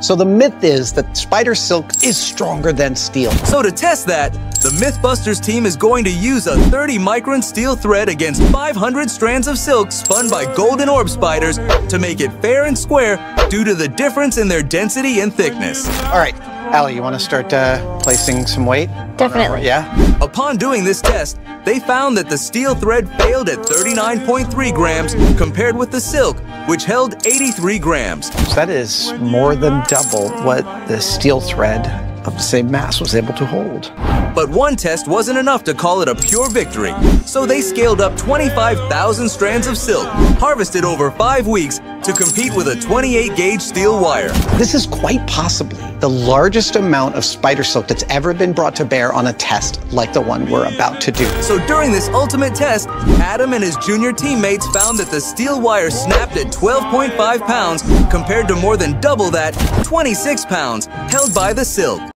So the myth is that spider silk is stronger than steel. So to test that, the Mythbusters team is going to use a 30 micron steel thread against 500 strands of silk spun by golden orb spiders to make it fair and square due to the difference in their density and thickness. All right, Allie, you want to start uh, placing some weight? Definitely. Yeah? Upon doing this test, they found that the steel thread failed at 39.3 grams compared with the silk, which held 83 grams. That is more than double what the steel thread of the same mass was able to hold. But one test wasn't enough to call it a pure victory, so they scaled up 25,000 strands of silk, harvested over five weeks, to compete with a 28 gauge steel wire. This is quite possibly the largest amount of spider silk that's ever been brought to bear on a test like the one we're about to do. So during this ultimate test, Adam and his junior teammates found that the steel wire snapped at 12.5 pounds compared to more than double that, 26 pounds, held by the silk.